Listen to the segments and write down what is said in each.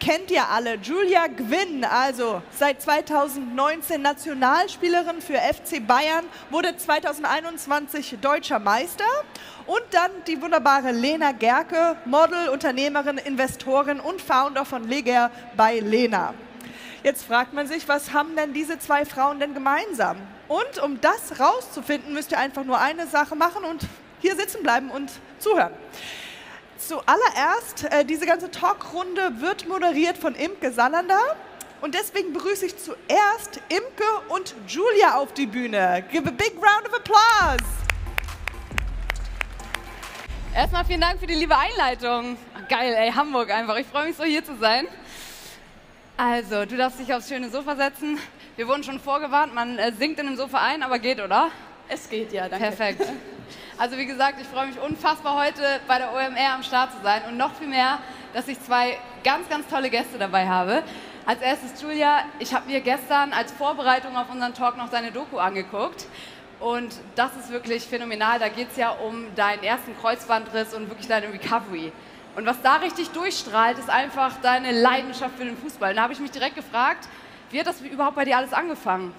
kennt ihr alle. Julia Gwynn, also seit 2019 Nationalspielerin für FC Bayern, wurde 2021 deutscher Meister. Und dann die wunderbare Lena Gerke, Model, Unternehmerin, Investorin und Founder von Leger bei Lena. Jetzt fragt man sich, was haben denn diese zwei Frauen denn gemeinsam? Und um das rauszufinden, müsst ihr einfach nur eine Sache machen und hier sitzen bleiben und zuhören. Zuallererst, äh, diese ganze Talkrunde wird moderiert von Imke Salander. Und deswegen begrüße ich zuerst Imke und Julia auf die Bühne. Give a big round of applause. Erstmal vielen Dank für die liebe Einleitung. Geil, ey, Hamburg einfach. Ich freue mich so, hier zu sein. Also, du darfst dich aufs schöne Sofa setzen. Wir wurden schon vorgewarnt, man äh, sinkt in dem Sofa ein, aber geht, oder? Es geht, ja, danke. Perfekt. Also wie gesagt, ich freue mich unfassbar heute bei der OMR am Start zu sein und noch viel mehr, dass ich zwei ganz, ganz tolle Gäste dabei habe. Als erstes Julia, ich habe mir gestern als Vorbereitung auf unseren Talk noch deine Doku angeguckt und das ist wirklich phänomenal. Da geht es ja um deinen ersten Kreuzbandriss und wirklich deine Recovery. Und was da richtig durchstrahlt, ist einfach deine Leidenschaft für den Fußball. Und da habe ich mich direkt gefragt, wie hat das überhaupt bei dir alles angefangen?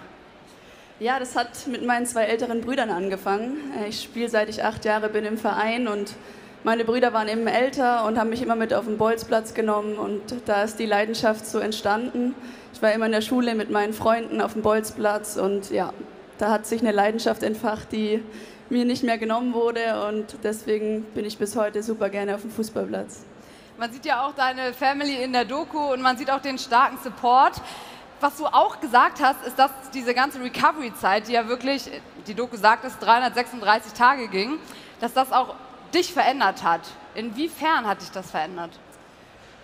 Ja, das hat mit meinen zwei älteren Brüdern angefangen. Äh, ich spiele seit ich acht Jahre bin im Verein und meine Brüder waren eben älter und haben mich immer mit auf den Bolzplatz genommen und da ist die Leidenschaft so entstanden. Ich war immer in der Schule mit meinen Freunden auf dem Bolzplatz und ja, da hat sich eine Leidenschaft entfacht, die mir nicht mehr genommen wurde und deswegen bin ich bis heute super gerne auf dem Fußballplatz. Man sieht ja auch deine Family in der Doku und man sieht auch den starken Support was du auch gesagt hast, ist, dass diese ganze Recovery-Zeit, die ja wirklich, die Doku sagt es, 336 Tage ging, dass das auch dich verändert hat. Inwiefern hat dich das verändert?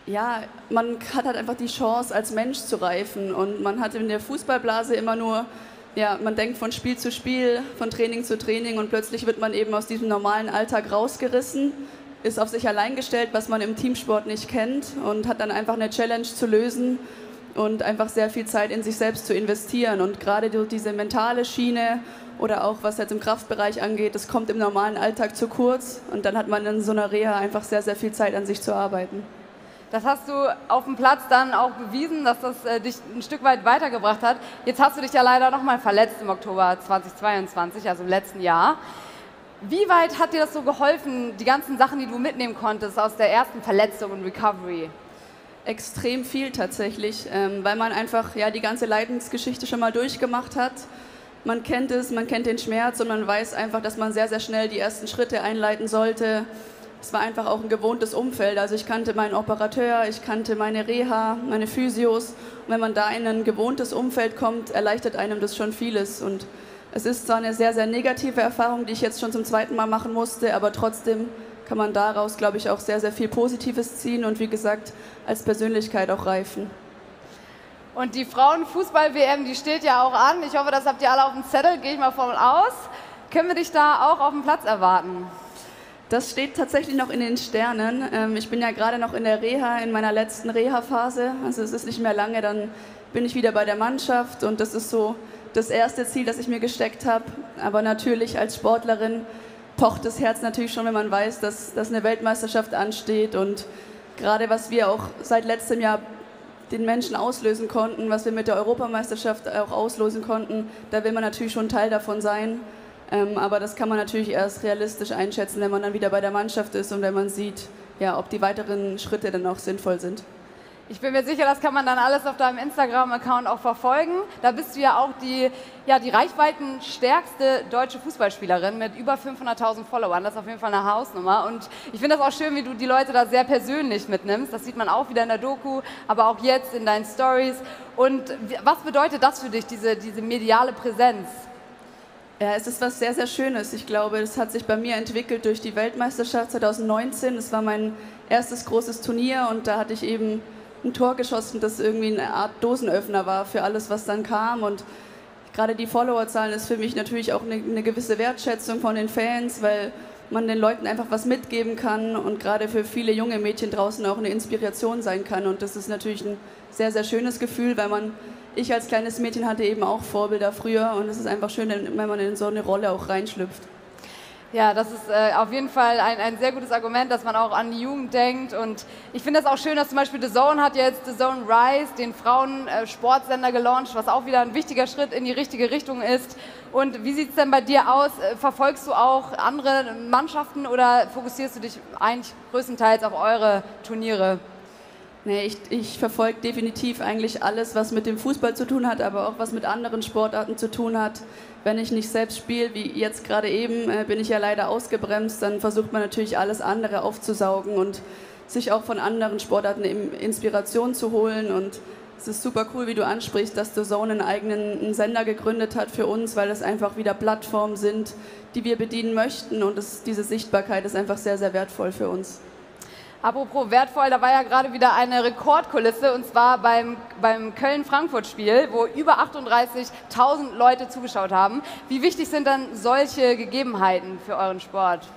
Ja, man hat halt einfach die Chance, als Mensch zu reifen. Und man hat in der Fußballblase immer nur, ja, man denkt von Spiel zu Spiel, von Training zu Training und plötzlich wird man eben aus diesem normalen Alltag rausgerissen, ist auf sich allein gestellt, was man im Teamsport nicht kennt und hat dann einfach eine Challenge zu lösen und einfach sehr viel Zeit in sich selbst zu investieren. Und gerade durch diese mentale Schiene oder auch was jetzt im Kraftbereich angeht, das kommt im normalen Alltag zu kurz und dann hat man in so einer Reha einfach sehr, sehr viel Zeit an sich zu arbeiten. Das hast du auf dem Platz dann auch bewiesen, dass das äh, dich ein Stück weit weitergebracht hat. Jetzt hast du dich ja leider nochmal verletzt im Oktober 2022, also im letzten Jahr. Wie weit hat dir das so geholfen, die ganzen Sachen, die du mitnehmen konntest aus der ersten Verletzung und Recovery? Extrem viel tatsächlich, ähm, weil man einfach ja die ganze Leidensgeschichte schon mal durchgemacht hat. Man kennt es, man kennt den Schmerz und man weiß einfach, dass man sehr, sehr schnell die ersten Schritte einleiten sollte. Es war einfach auch ein gewohntes Umfeld. Also ich kannte meinen Operateur, ich kannte meine Reha, meine Physios. Und wenn man da in ein gewohntes Umfeld kommt, erleichtert einem das schon vieles. Und es ist zwar eine sehr, sehr negative Erfahrung, die ich jetzt schon zum zweiten Mal machen musste, aber trotzdem kann man daraus, glaube ich, auch sehr, sehr viel Positives ziehen und wie gesagt, als Persönlichkeit auch reifen. Und die Frauenfußball-WM, die steht ja auch an. Ich hoffe, das habt ihr alle auf dem Zettel, gehe ich mal voll aus. Können wir dich da auch auf dem Platz erwarten? Das steht tatsächlich noch in den Sternen. Ähm, ich bin ja gerade noch in der Reha, in meiner letzten Reha-Phase. Also es ist nicht mehr lange, dann bin ich wieder bei der Mannschaft und das ist so das erste Ziel, das ich mir gesteckt habe. Aber natürlich als Sportlerin pocht das Herz natürlich schon, wenn man weiß, dass, dass eine Weltmeisterschaft ansteht und gerade was wir auch seit letztem Jahr den Menschen auslösen konnten, was wir mit der Europameisterschaft auch auslösen konnten, da will man natürlich schon Teil davon sein. Ähm, aber das kann man natürlich erst realistisch einschätzen, wenn man dann wieder bei der Mannschaft ist und wenn man sieht, ja, ob die weiteren Schritte dann auch sinnvoll sind. Ich bin mir sicher, das kann man dann alles auf deinem Instagram-Account auch verfolgen. Da bist du ja auch die, ja, die reichweitenstärkste deutsche Fußballspielerin mit über 500.000 Followern. Das ist auf jeden Fall eine Hausnummer. Und ich finde das auch schön, wie du die Leute da sehr persönlich mitnimmst. Das sieht man auch wieder in der Doku, aber auch jetzt in deinen Stories. Und was bedeutet das für dich, diese, diese mediale Präsenz? Ja, es ist was sehr, sehr Schönes. Ich glaube, es hat sich bei mir entwickelt durch die Weltmeisterschaft 2019. Das war mein erstes großes Turnier und da hatte ich eben ein Tor geschossen, das irgendwie eine Art Dosenöffner war für alles, was dann kam. Und gerade die Followerzahlen ist für mich natürlich auch eine, eine gewisse Wertschätzung von den Fans, weil man den Leuten einfach was mitgeben kann und gerade für viele junge Mädchen draußen auch eine Inspiration sein kann. Und das ist natürlich ein sehr, sehr schönes Gefühl, weil man, ich als kleines Mädchen hatte eben auch Vorbilder früher und es ist einfach schön, wenn man in so eine Rolle auch reinschlüpft. Ja, das ist äh, auf jeden Fall ein, ein sehr gutes Argument, dass man auch an die Jugend denkt. Und ich finde das auch schön, dass zum Beispiel The Zone hat jetzt The Zone Rise, den Frauen-Sportsender, äh, gelauncht, was auch wieder ein wichtiger Schritt in die richtige Richtung ist. Und wie sieht es denn bei dir aus? Äh, verfolgst du auch andere Mannschaften oder fokussierst du dich eigentlich größtenteils auf eure Turniere? Nee, ich, ich verfolge definitiv eigentlich alles, was mit dem Fußball zu tun hat, aber auch was mit anderen Sportarten zu tun hat. Wenn ich nicht selbst spiele, wie jetzt gerade eben, äh, bin ich ja leider ausgebremst, dann versucht man natürlich alles andere aufzusaugen und sich auch von anderen Sportarten Inspiration zu holen. Und es ist super cool, wie du ansprichst, dass The Zone einen eigenen Sender gegründet hat für uns, weil das einfach wieder Plattformen sind, die wir bedienen möchten. Und das, diese Sichtbarkeit ist einfach sehr, sehr wertvoll für uns. Apropos wertvoll, da war ja gerade wieder eine Rekordkulisse und zwar beim, beim Köln-Frankfurt-Spiel, wo über 38.000 Leute zugeschaut haben. Wie wichtig sind dann solche Gegebenheiten für euren Sport?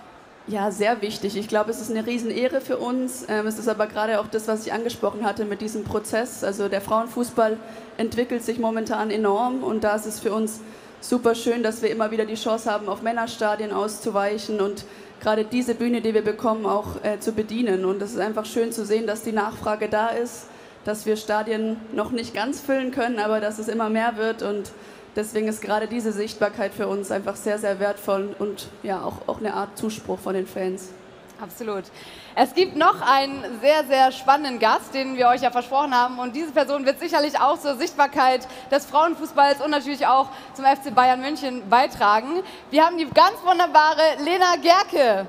Ja, sehr wichtig. Ich glaube, es ist eine Riesenehre für uns. Ähm, es ist aber gerade auch das, was ich angesprochen hatte mit diesem Prozess. Also der Frauenfußball entwickelt sich momentan enorm und da ist es für uns super schön, dass wir immer wieder die Chance haben, auf Männerstadien auszuweichen und gerade diese Bühne, die wir bekommen, auch äh, zu bedienen. Und es ist einfach schön zu sehen, dass die Nachfrage da ist, dass wir Stadien noch nicht ganz füllen können, aber dass es immer mehr wird. Und deswegen ist gerade diese Sichtbarkeit für uns einfach sehr, sehr wertvoll und ja auch, auch eine Art Zuspruch von den Fans. Absolut. Es gibt noch einen sehr, sehr spannenden Gast, den wir euch ja versprochen haben. Und diese Person wird sicherlich auch zur Sichtbarkeit des Frauenfußballs und natürlich auch zum FC Bayern München beitragen. Wir haben die ganz wunderbare Lena Gerke.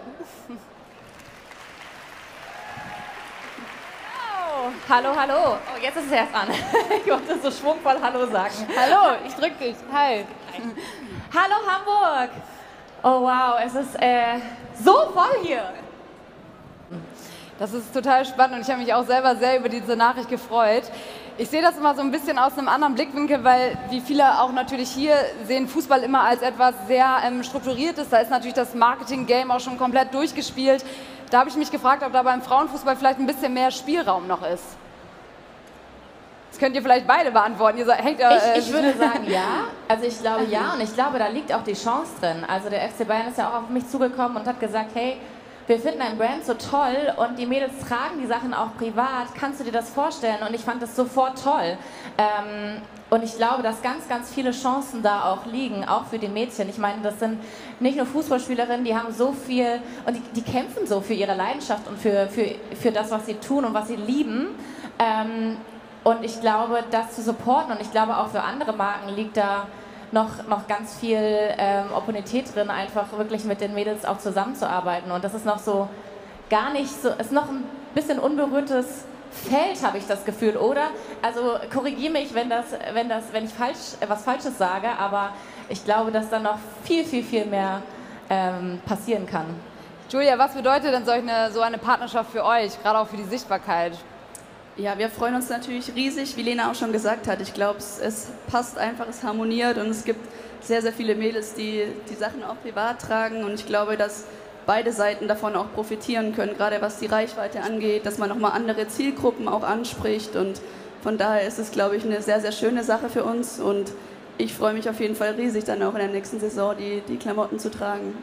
Hallo, hallo. Oh, jetzt ist es erst an. Ich wollte so schwungvoll Hallo sagen. Hallo, ich drück dich. Hi. Hallo Hamburg. Oh wow, es ist äh, so voll hier. Das ist total spannend und ich habe mich auch selber sehr über diese Nachricht gefreut. Ich sehe das immer so ein bisschen aus einem anderen Blickwinkel, weil wie viele auch natürlich hier sehen Fußball immer als etwas sehr ähm, strukturiertes. Da ist natürlich das Marketing-Game auch schon komplett durchgespielt. Da habe ich mich gefragt, ob da beim Frauenfußball vielleicht ein bisschen mehr Spielraum noch ist. Das könnt ihr vielleicht beide beantworten. Ihr hängt, äh, ich, ich würde sagen ja. Also ich glaube ja und ich glaube, da liegt auch die Chance drin. Also der FC Bayern ist ja auch auf mich zugekommen und hat gesagt, hey, wir finden ein Brand so toll und die Mädels tragen die Sachen auch privat. Kannst du dir das vorstellen? Und ich fand das sofort toll. Ähm, und ich glaube, dass ganz, ganz viele Chancen da auch liegen, auch für die Mädchen. Ich meine, das sind nicht nur Fußballspielerinnen, die haben so viel und die, die kämpfen so für ihre Leidenschaft und für, für, für das, was sie tun und was sie lieben. Ähm, und ich glaube, das zu supporten und ich glaube auch für andere Marken liegt da noch, noch ganz viel ähm, Opportunität drin, einfach wirklich mit den Mädels auch zusammenzuarbeiten. Und das ist noch so gar nicht so, ist noch ein bisschen unberührtes Feld, habe ich das Gefühl, oder? Also korrigiere mich, wenn, das, wenn, das, wenn ich falsch, was Falsches sage, aber ich glaube, dass da noch viel, viel, viel mehr ähm, passieren kann. Julia, was bedeutet denn solch eine, so eine Partnerschaft für euch, gerade auch für die Sichtbarkeit? Ja, wir freuen uns natürlich riesig, wie Lena auch schon gesagt hat. Ich glaube, es, es, passt einfach, es harmoniert und es gibt sehr, sehr viele Mädels, die die Sachen auch privat tragen und ich glaube, dass beide Seiten davon auch profitieren können, gerade was die Reichweite angeht, dass man nochmal andere Zielgruppen auch anspricht und von daher ist es, glaube ich, eine sehr, sehr schöne Sache für uns und ich freue mich auf jeden Fall riesig, dann auch in der nächsten Saison die, die Klamotten zu tragen.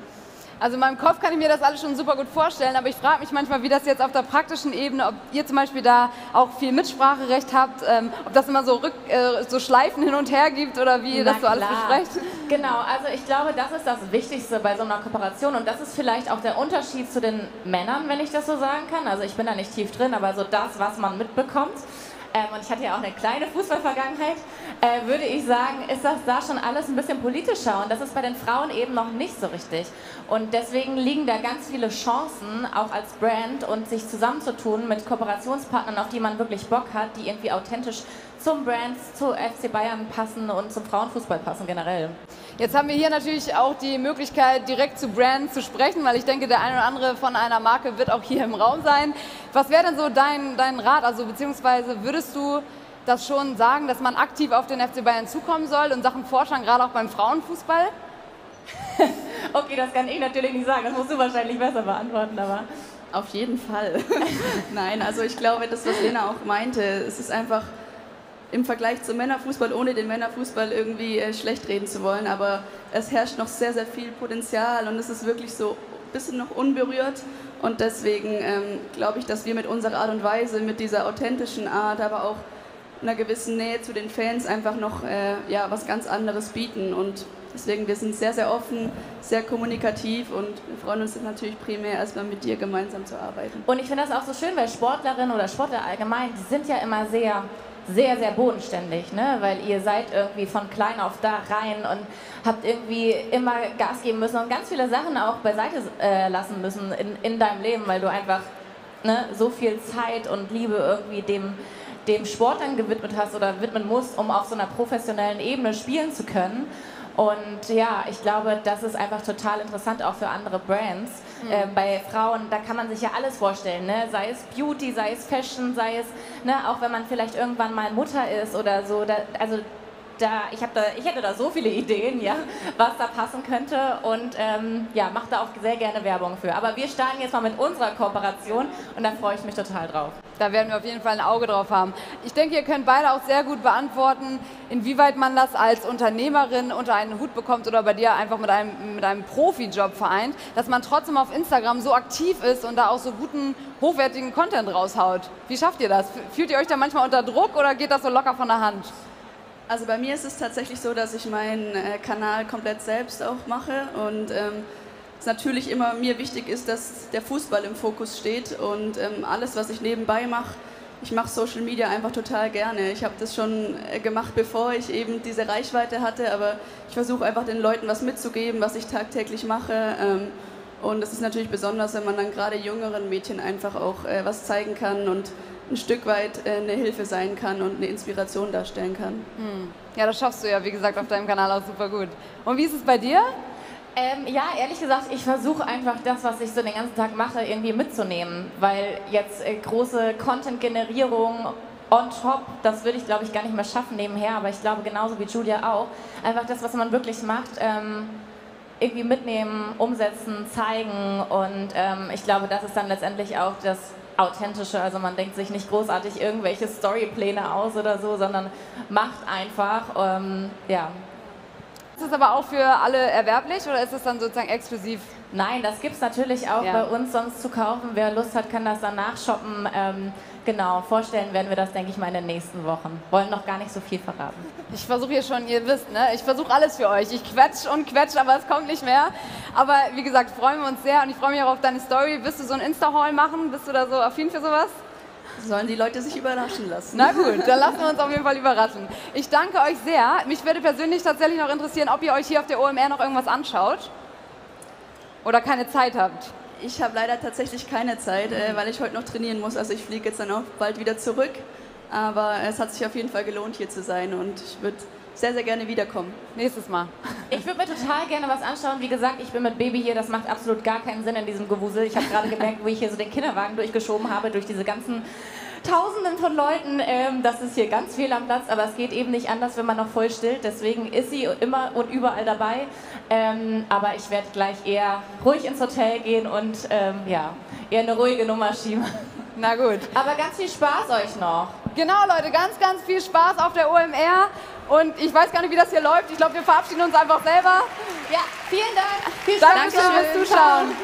Also in meinem Kopf kann ich mir das alles schon super gut vorstellen, aber ich frage mich manchmal, wie das jetzt auf der praktischen Ebene, ob ihr zum Beispiel da auch viel Mitspracherecht habt, ähm, ob das immer so, Rück, äh, so Schleifen hin und her gibt oder wie ihr das so alles besprecht. Genau, also ich glaube, das ist das Wichtigste bei so einer Kooperation und das ist vielleicht auch der Unterschied zu den Männern, wenn ich das so sagen kann. Also ich bin da nicht tief drin, aber so das, was man mitbekommt ähm, und ich hatte ja auch eine kleine Fußballvergangenheit, äh, würde ich sagen, ist das da schon alles ein bisschen politischer und das ist bei den Frauen eben noch nicht so richtig. Und deswegen liegen da ganz viele Chancen, auch als Brand und sich zusammenzutun mit Kooperationspartnern, auf die man wirklich Bock hat, die irgendwie authentisch zum Brand, zu FC Bayern passen und zum Frauenfußball passen generell. Jetzt haben wir hier natürlich auch die Möglichkeit, direkt zu Brand zu sprechen, weil ich denke, der eine oder andere von einer Marke wird auch hier im Raum sein. Was wäre denn so dein, dein Rat? Also beziehungsweise würdest du das schon sagen, dass man aktiv auf den FC Bayern zukommen soll in Sachen Vorstand, gerade auch beim Frauenfußball? okay, das kann ich natürlich nicht sagen. Das musst du wahrscheinlich besser beantworten, aber. Auf jeden Fall. Nein, also ich glaube, das, was Lena auch meinte, es ist einfach im Vergleich zum Männerfußball, ohne den Männerfußball irgendwie äh, schlecht reden zu wollen. Aber es herrscht noch sehr, sehr viel Potenzial und es ist wirklich so ein bisschen noch unberührt. Und deswegen ähm, glaube ich, dass wir mit unserer Art und Weise, mit dieser authentischen Art, aber auch einer gewissen Nähe zu den Fans einfach noch äh, ja, was ganz anderes bieten. Und deswegen, wir sind sehr, sehr offen, sehr kommunikativ und wir freuen uns natürlich primär erstmal mit dir gemeinsam zu arbeiten. Und ich finde das auch so schön, weil Sportlerinnen oder Sportler allgemein, die sind ja immer sehr sehr, sehr bodenständig, ne? weil ihr seid irgendwie von klein auf da rein und habt irgendwie immer Gas geben müssen und ganz viele Sachen auch beiseite äh, lassen müssen in, in deinem Leben, weil du einfach ne, so viel Zeit und Liebe irgendwie dem, dem Sport dann gewidmet hast oder widmen musst, um auf so einer professionellen Ebene spielen zu können. Und ja, ich glaube, das ist einfach total interessant auch für andere Brands. Mhm. Äh, bei Frauen, da kann man sich ja alles vorstellen, ne? sei es Beauty, sei es Fashion, sei es, ne, auch wenn man vielleicht irgendwann mal Mutter ist oder so. Da, also da, ich, da, ich hätte da so viele Ideen, ja, was da passen könnte und ähm, ja, mache da auch sehr gerne Werbung für. Aber wir starten jetzt mal mit unserer Kooperation und da freue ich mich total drauf. Da werden wir auf jeden Fall ein Auge drauf haben. Ich denke, ihr könnt beide auch sehr gut beantworten, inwieweit man das als Unternehmerin unter einen Hut bekommt oder bei dir einfach mit einem, mit einem Profijob vereint, dass man trotzdem auf Instagram so aktiv ist und da auch so guten, hochwertigen Content raushaut. Wie schafft ihr das? Fühlt ihr euch da manchmal unter Druck oder geht das so locker von der Hand? Also bei mir ist es tatsächlich so, dass ich meinen äh, Kanal komplett selbst auch mache und ähm, es natürlich immer mir wichtig ist, dass der Fußball im Fokus steht und ähm, alles, was ich nebenbei mache, ich mache Social Media einfach total gerne. Ich habe das schon äh, gemacht, bevor ich eben diese Reichweite hatte, aber ich versuche einfach den Leuten was mitzugeben, was ich tagtäglich mache. Ähm, und es ist natürlich besonders, wenn man dann gerade jüngeren Mädchen einfach auch äh, was zeigen kann und ein Stück weit äh, eine Hilfe sein kann und eine Inspiration darstellen kann. Hm. Ja, das schaffst du ja, wie gesagt, auf deinem Kanal auch super gut. Und wie ist es bei dir? Ähm, ja, ehrlich gesagt, ich versuche einfach das, was ich so den ganzen Tag mache, irgendwie mitzunehmen. Weil jetzt äh, große Content-Generierung on top, das würde ich, glaube ich, gar nicht mehr schaffen nebenher. Aber ich glaube, genauso wie Julia auch, einfach das, was man wirklich macht, ähm, irgendwie mitnehmen, umsetzen, zeigen. Und ähm, ich glaube, das ist dann letztendlich auch das authentische. Also man denkt sich nicht großartig irgendwelche Storypläne aus oder so, sondern macht einfach. Ähm, ja. Ist das aber auch für alle erwerblich oder ist es dann sozusagen exklusiv? Nein, das gibt es natürlich auch ja. bei uns sonst zu kaufen. Wer Lust hat, kann das dann nachshoppen. Ähm, Genau, vorstellen werden wir das, denke ich mal, in den nächsten Wochen. Wollen noch gar nicht so viel verraten. Ich versuche hier schon, ihr wisst, ne? ich versuche alles für euch. Ich quetsch und quetsch, aber es kommt nicht mehr. Aber wie gesagt, freuen wir uns sehr und ich freue mich auch auf deine Story. Wirst du so ein Insta-Haul machen? Bist du da so affin für sowas? Sollen die Leute sich überraschen lassen. Na gut, dann lassen wir uns auf jeden Fall überraschen. Ich danke euch sehr. Mich würde persönlich tatsächlich noch interessieren, ob ihr euch hier auf der OMR noch irgendwas anschaut oder keine Zeit habt. Ich habe leider tatsächlich keine Zeit, äh, weil ich heute noch trainieren muss. Also ich fliege jetzt dann auch bald wieder zurück. Aber es hat sich auf jeden Fall gelohnt, hier zu sein und ich würde sehr, sehr gerne wiederkommen. Nächstes Mal. Ich würde mir total gerne was anschauen. Wie gesagt, ich bin mit Baby hier. Das macht absolut gar keinen Sinn in diesem Gewusel. Ich habe gerade gemerkt, wo ich hier so den Kinderwagen durchgeschoben habe durch diese ganzen Tausenden von Leuten. Ähm, das ist hier ganz viel am Platz, aber es geht eben nicht anders, wenn man noch voll stillt. Deswegen ist sie immer und überall dabei. Ähm, aber ich werde gleich eher ruhig ins Hotel gehen und ähm, ja, eher eine ruhige Nummer schieben. Na gut. Aber ganz viel Spaß euch noch. Genau, Leute, ganz, ganz viel Spaß auf der OMR. Und ich weiß gar nicht, wie das hier läuft. Ich glaube, wir verabschieden uns einfach selber. Ja, vielen Dank. Viel Spaß. Danke fürs Zuschauen.